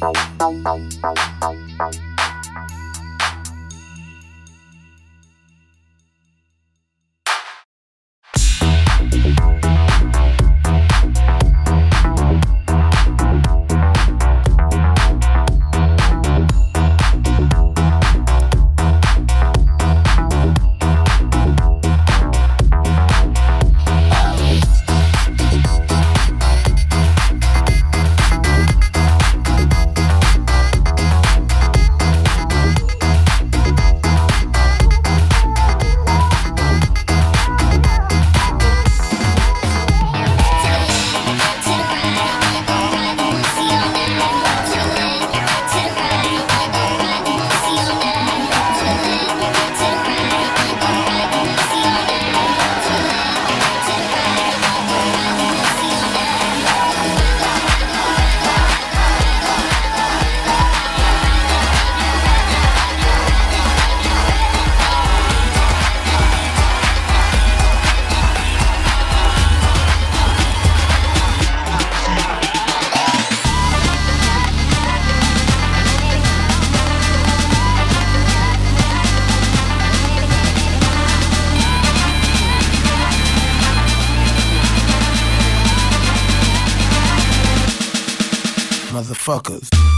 Bye. motherfuckers.